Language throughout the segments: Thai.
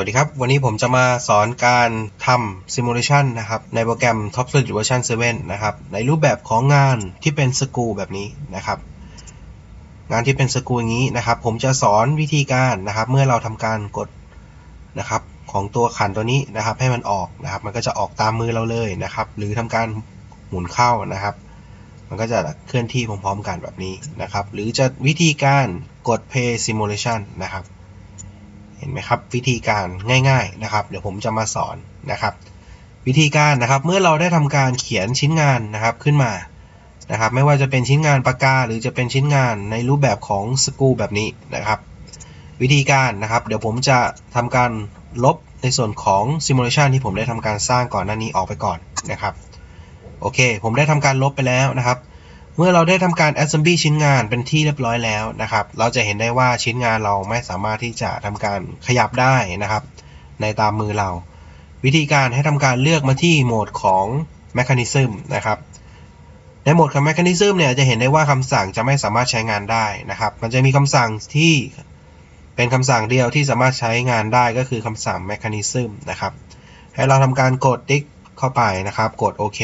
วัสดีครับ วันนี้ผมจะมาสอนการทำ simulation นะครับ ในโปรแกรม Top Solid Version 7 นะครับ ในรูปแบบของงานที่เป็นสกูแบบนี้นะครับ งานที่เป็นสกูอย่างนี้นะครับ ผมจะสอนวิธีการนะครับ เมื่อเราทำการกดนะครับ ของตัวขันตัวนี้นะครับ ให้มันออกนะครับ มันก็จะออกตามมือเราเลยนะครับ หรือทำการหมุนเข้านะครับ มันก็จะเคลื่อนที่พร้อมๆกันแบบนี้นะครับ หรือจะวิธีการกด play simulation นะครับ เห็นไหมครับ วิธีการง่ายๆนะครับ เดี๋ยวผมจะมาสอนนะครับ วิธีการนะครับเมื่อเราได้ทำการเขียนชิ้นงานนะครับขึ้นมานะครับ ไม่ว่าจะเป็นชิ้นงานปากกาหรือจะเป็นชิ้นงานในรูปแบบของสกูแบบนี้นะครับ วิธีการนะครับ เดี๋ยวผมจะทำการลบในส่วนของ simulation ที่ผมได้ทำการสร้างก่อนหน้านี้ออกไปก่อนนะครับโอเค ผมได้ทำการลบไปแล้วนะครับ เมื่อเราได้ทำการ assembly ชิ้นงานเป็นที่เรียบร้อยแล้วนะครับ เราจะเห็นได้ว่าชิ้นงานเราไม่สามารถที่จะทำการขยับได้นะครับ ในตามมือเรา วิธีการให้ทำการเลือกมาที่โหมดของ mechanism นะครับในโหมดของ mechanism เนี่ยจะเห็นได้ว่าคำสั่งจะไม่สามารถใช้งานได้นะครับ มันจะมีคำสั่งที่เป็นคำสั่งเดียวที่สามารถใช้งานได้ก็คือคำสั่ง mechanism นะครับ ให้เราทำการกดติ๊กเข้าไปนะครับ กดโอเค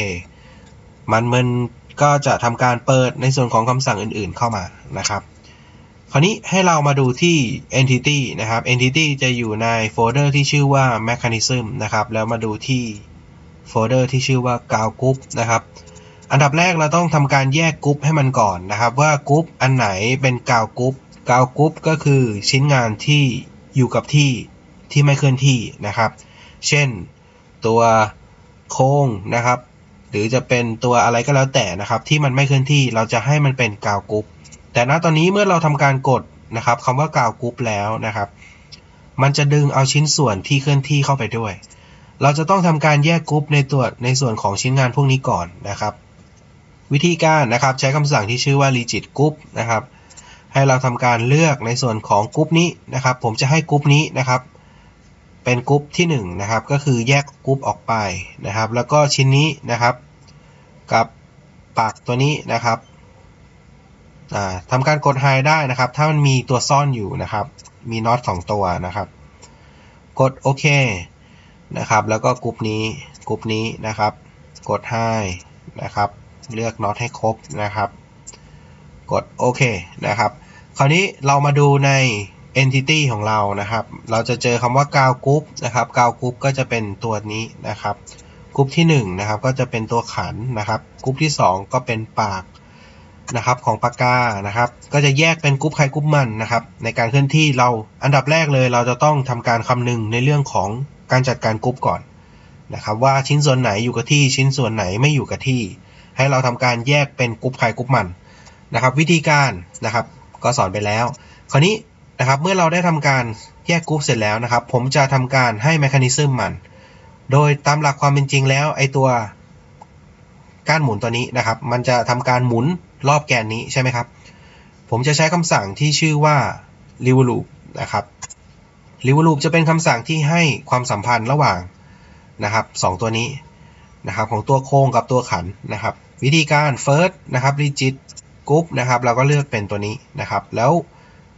มันมัน ก็จะทำการเปิดในส่วนของคำสั่งอื่นๆเข้ามานะครับ คราวนี้ให้เรามาดูที่ entity นะครับ entity จะอยู่ในโฟลเดอร์ที่ชื่อว่า mechanism นะครับ แล้วมาดูที่โฟลเดอร์ที่ชื่อว่า ground group นะครับ อันดับแรกเราต้องทำการแยกกรุ๊ปให้มันก่อนนะครับ ว่ากรุ๊ปอันไหนเป็น ground group ground group ก็คือชิ้นงานที่อยู่กับที่ที่ไม่เคลื่อนที่นะครับ เช่นตัวโครงนะครับ หรือจะเป็นตัวอะไรก็แล้วแต่นะครับ ที่มันไม่เคลื่อนที่เราจะให้มันเป็น ground group แต่ณตอนนี้เมื่อเราทำการกดนะครับคำว่า ground group แล้วนะครับ มันจะดึงเอาชิ้นส่วนที่เคลื่อนที่เข้าไปด้วย เราจะต้องทำการแยกกรุ๊ปในตัวในส่วนของชิ้นงานพวกนี้ก่อนนะครับ วิธีการนะครับใช้คำสั่งที่ชื่อว่า rigid group นะครับ ให้เราทำการเลือกในส่วนของกรุ๊ปนี้นะครับ ผมจะให้กรุ๊ปนี้นะครับ เป็นกรุ๊ปที่1นะครับก็คือแยกกรุ๊ปออกไปนะครับ แล้วก็ชิ้นนี้นะครับกับปากตัวนี้นะครับทำการกดไฮได้นะครับ ถ้ามันมีตัวซ่อนอยู่นะครับ มีน็อตสองตัวนะครับ กดโอเคนะครับ แล้วก็กรุ๊ปนี้กรุ๊ปนี้นะครับ กดไฮนะครับ เลือกน็อตให้ครบนะครับ กดโอเคนะครับ คราวนี้เรามาดูใน entity ของเรานะครับ เราจะเจอคำว่า ground group นะครับ ground group ก็จะเป็นตัวนี้นะครับกรุ๊ปที่1นะครับก็จะเป็นตัวขันนะครับกรุ๊ปที่ 2 ก็เป็นปากนะครับของปากกานะครับ ก็จะแยกเป็นกรุ๊ปใครกรุ๊ปมันนะครับ ในการเคลื่อนที่เราอันดับแรกเลย เราจะต้องทำการคำนึงในเรื่องของการจัดการกรุ๊ปก่อนนะครับ ว่าชิ้นส่วนไหนอยู่กับที่ชิ้นส่วนไหนไม่อยู่กับที่ ให้เราทำการแยกเป็นกรุ๊ปใครกรุ๊ปมันนะครับ วิธีการนะครับ ก็สอนไปแล้ว คราวนี้ นะครับ เมื่อเราได้ทำการแยกกรุ๊ปเสร็จแล้วนะครับ ผมจะทำการให้ mechanism มัน โดยตามหลักความเป็นจริงแล้วไอ้ตัวก้านหมุนตัวนี้นะครับ มันจะทำการหมุนรอบแกนนี้ใช่ไหมครับ ผมจะใช้คำสั่งที่ชื่อว่า revolve นะครับ revolve จะเป็นคำสั่งที่ให้ความสัมพันธ์ระหว่างนะครับสตัวนี้นะครับของตัวโค้งกับตัวขันนะครับ วิธีการ first นะครับ rigid group นะครับ เราก็เลือกเป็นตัวนี้นะครับ แล้ว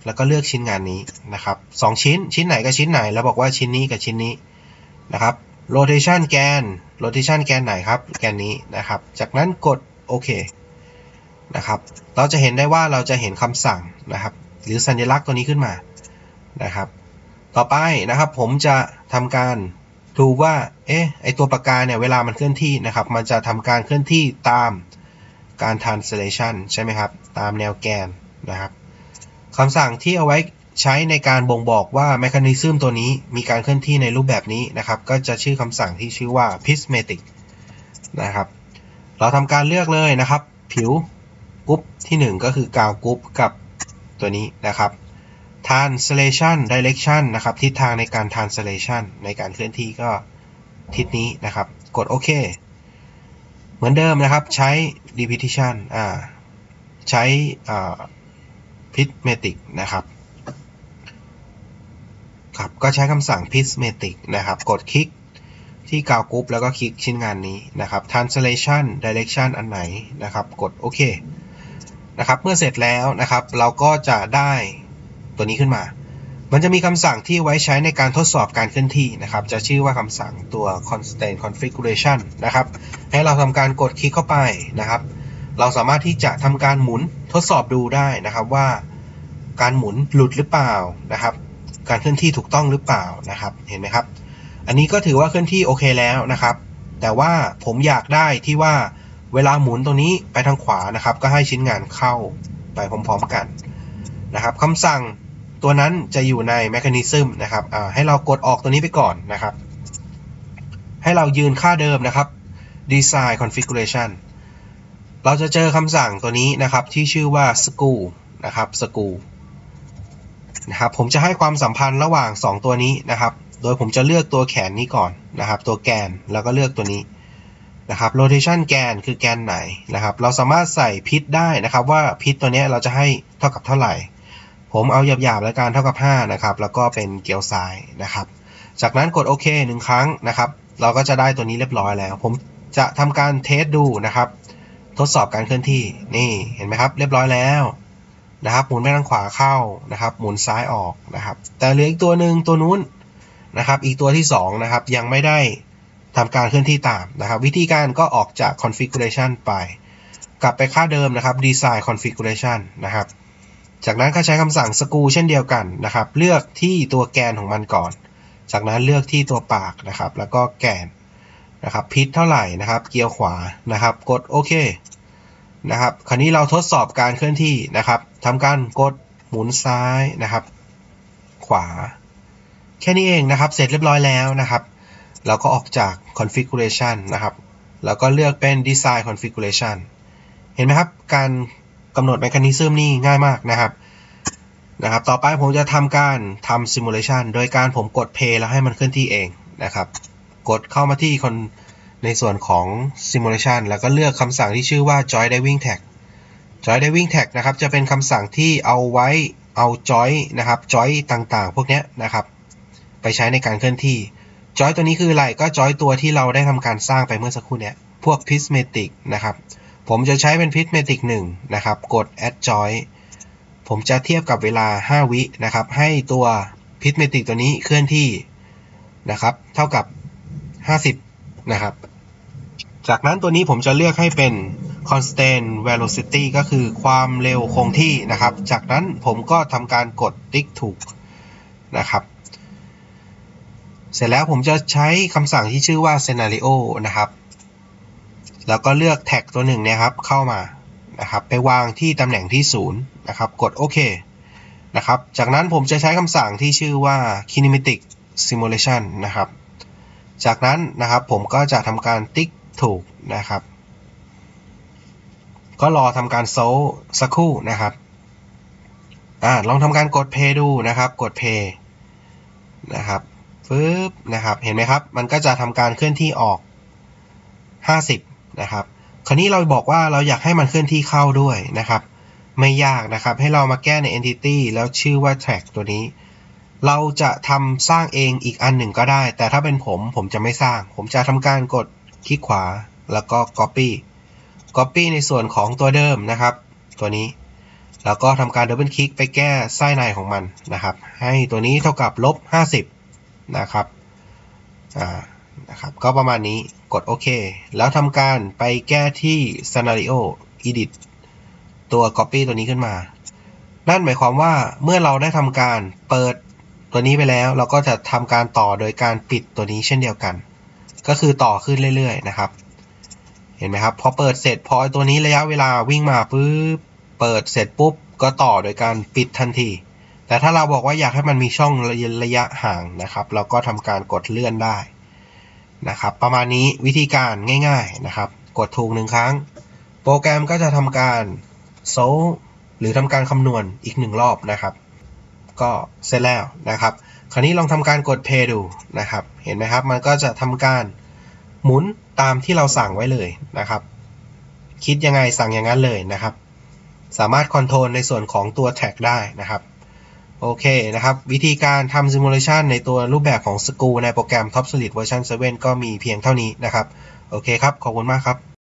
แล้วก็เลือกชิ้นงานนี้นะครับสชิ้นชิ้นไหนกับชิ้นไหน แล้วบอกว่าชิ้นนี้กับชิ้นนี้นะครับ rotation แกน rotation แกนไหนครับ แกนนี้นะครับ จากนั้นกดโอเคนะครับ เราจะเห็นได้ว่าเราจะเห็นคำสั่งนะครับ หรือสัญลักษณ์ตัวนี้ขึ้นมานะครับ ต่อไปนะครับผมจะทำการดูว่าเอ๊ะไอตัวปากกาเนี่ยเวลามันเคลื่อนที่นะครับ มันจะทำการเคลื่อนที่ตามการ translation ใช่ไหมครับ ตามแนวแกนนะครับ คำสั่งที่เอาไว้ใช้ในการบ่งบอกว่าแมคานิซึมตัวนี้มีการเคลื่อนที่ในรูปแบบนี้นะครับ ก็จะชื่อคำสั่งที่ชื่อว่า prismatic นะครับ เราทำการเลือกเลยนะครับ ผิวกรุ๊ปที่ 1 ก็คือกาวกรุ๊ปกับตัวนี้นะครับ translation direction นะครับ ทิศทางในการ translation ในการเคลื่อนที่ก็ทิศนี้นะครับ กดโอเค เหมือนเดิมนะครับ ใช้ repetition อ่า ใช้อ่า prismatic นะครับครับก็ใช้คำสั่ง prismatic นะครับ กดคลิกที่กาวกรุ๊ปแล้วก็คลิกชิ้นงานนี้นะครับ translation direction อันไหนนะครับ กดโอเคนะครับ เมื่อเสร็จแล้วนะครับ เราก็จะได้ตัวนี้ขึ้นมา มันจะมีคำสั่งที่ไว้ใช้ในการทดสอบการเคลื่อนที่นะครับ จะชื่อว่าคำสั่งตัว constant configuration นะครับ ให้เราทำการกดคลิกเข้าไปนะครับ เราสามารถที่จะทำการหมุนทดสอบดูได้นะครับว่า การหมุนหลุดหรือเปล่านะครับ การเคลื่อนที่ถูกต้องหรือเปล่านะครับ เห็นไหมครับ อันนี้ก็ถือว่าเคลื่อนที่โอเคแล้วนะครับ แต่ว่าผมอยากได้ที่ว่าเวลาหมุนตัวนี้ไปทางขวานะครับ ก็ให้ชิ้นงานเข้าไปพร้อมๆกันนะครับคำสั่งตัวนั้นจะอยู่ใน mechanism นะครับให้เรากดออกตัวนี้ไปก่อนนะครับ ให้เรายืนค่าเดิมนะครับ design configuration เราจะเจอคำสั่งตัวนี้นะครับที่ชื่อว่า school นะครับ school นะครับผมจะให้ความสัมพันธ์ระหว่าง 2 ตัวนี้นะครับ โดยผมจะเลือกตัวแขนนี้ก่อนนะครับ ตัวแกนแล้วก็เลือกตัวนี้นะครับ rotation แกนคือแกนไหนนะครับ เราสามารถใส่พิษได้นะครับ ว่าพิษตัวนี้เราจะให้เท่ากับเท่าไหร่ ผมเอาหยาบๆแล้วกันเท่ากับ 5 นะครับ แล้วก็เป็นเกียวซ้ายนะครับ จากนั้นกดโอเคหนึ่งครั้งนะครับ เราก็จะได้ตัวนี้เรียบร้อยแล้ว ผมจะทำการเทสดูนะครับ ทดสอบการเคลื่อนที่นี่เห็นไหมครับ เรียบร้อยแล้วนะครับหมุนไปทางขวาเข้านะครับ หมุนซ้ายออกนะครับ แต่เหลืออีกตัวหนึ่งตัวนู้นนะครับ อีกตัวที่ 2 นะครับ ยังไม่ได้ทำการเคลื่อนที่ตามนะครับ วิธีการก็ออกจาก configuration ไป กลับไปค่าเดิมนะครับ design configuration นะครับ จากนั้นก็ใช้คำสั่ง screw เช่นเดียวกันนะครับ เลือกที่ตัวแกนของมันก่อน จากนั้นเลือกที่ตัวปากนะครับ แล้วก็แกน นะครับพิษเท่าไหร่นะครับ เกียร์ขวานะครับ กดโอเคนะครับ คราวนี้เราทดสอบการเคลื่อนที่นะครับทำการกดหมุนซ้ายนะครับ ขวา แค่นี้เองนะครับ เสร็จเรียบร้อยแล้วนะครับ เราก็ออกจาก configuration นะครับ แล้วก็เลือกเป็น design configuration เห็นไหมครับ การกำหนด mechanism นี่ง่ายมากนะครับนะครับ ต่อไปผมจะทำการทำ simulation โดยการผมกด play แล้วให้มันเคลื่อนที่เองนะครับ กดเข้ามาที่คนในส่วนของ simulation แล้วก็เลือกคำสั่งที่ชื่อว่า joy diving tag joy diving tag นะครับจะเป็นคำสั่งที่เอาไว้เอา joy นะครับ joy ต่างๆ พวกนี้นะครับ ไปใช้ในการเคลื่อนที่ joy ตัวนี้คืออะไรก็ joy ตัวที่เราได้ทำการสร้างไปเมื่อสักครู่เนี้ยพวก prismatic นะครับ ผมจะใช้เป็น prismatic 1นะครับ กด add joy ผมจะเทียบกับเวลา 5 วินะครับ ให้ตัว prismatic ตัวนี้เคลื่อนที่นะครับ เท่ากับ 50 นะครับ จากนั้นตัวนี้ผมจะเลือกให้เป็น constant velocity ก็คือความเร็วคงที่นะครับ จากนั้นผมก็ทำการกดติ๊กถูกนะครับ เสร็จแล้วผมจะใช้คำสั่งที่ชื่อว่า scenario นะครับ แล้วก็เลือกแท็กตัวหนึ่งเนะครับเข้ามานะครับ ไปวางที่ตำแหน่งที่ 0 นะครับ กดโอเคนะครับ จากนั้นผมจะใช้คำสั่งที่ชื่อว่า kinematic simulation นะครับ จากนั้นนะครับผมก็จะทำการติ๊กถูกนะครับ ก็รอทำการโซลสักครู่นะครับอ่าลองทำการกด play ดูนะครับ กด play นะครับปึ๊บนะครับเห็นไหมครับ มันก็จะทำการเคลื่อนที่ออก 50 นะครับ คราวนี้เราบอกว่าเราอยากให้มันเคลื่อนที่เข้าด้วยนะครับ ไม่ยากนะครับ ให้เรามาแก้ใน entity แล้วชื่อว่า track ตัวนี้ เราจะทำสร้างเองอีกอันหนึ่งก็ได้ แต่ถ้าเป็นผมผมจะไม่สร้าง ผมจะทำการกดคลิกขวาแล้วก็ copy copy ในส่วนของตัวเดิมนะครับ ตัวนี้ แล้วก็ทำการดับเบิลคลิกไปแก้ไส้ในของมันนะครับ ให้ตัวนี้เท่ากับลบ50 นะครับอ่านะครับ ก็ประมาณนี้กดโอเค แล้วทำการไปแก้ที่ scenario edit ตัว copy ตัวนี้ขึ้นมา นั่นหมายความว่าเมื่อเราได้ทำการเปิด ตัวนี้ไปแล้วเราก็จะทำการต่อโดยการปิดตัวนี้เช่นเดียวกัน ก็คือต่อขึ้นเรื่อยๆนะครับ เห็นไหมครับพอเปิดเสร็จพอตัวนี้ระยะเวลาวิ่งมาปุ๊บเปิดเสร็จปุ๊บก็ต่อโดยการปิดทันที แต่ถ้าเราบอกว่าอยากให้มันมีช่องระยะห่างนะครับ เราก็ทำการกดเลื่อนได้นะครับ ประมาณนี้วิธีการง่ายๆนะครับ กดถูกหนึ่งครั้ง โปรแกรมก็จะทำการโซลหรือทำการคำนวณอีกหนึ่งรอบนะครับ ก็เสร็จแล้วนะครับ คราวนี้ลองทำการกด play ดูนะครับ เห็นไหมครับ มันก็จะทำการหมุนตามที่เราสั่งไว้เลยนะครับ คิดยังไงสั่งอย่างนั้นเลยนะครับ สามารถคอนโทรลในส่วนของตัวแท็กได้นะครับ โอเคนะครับ วิธีการทำ simulation ในตัวรูปแบบของ School ในโปรแกรม Top Solid Version 7 ก็มีเพียงเท่านี้นะครับ โอเคครับ ขอบคุณมากครับ